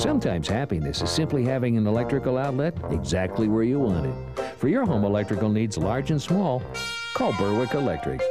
Sometimes happiness is simply having an electrical outlet exactly where you want it. For your home electrical needs, large and small, call Berwick Electric.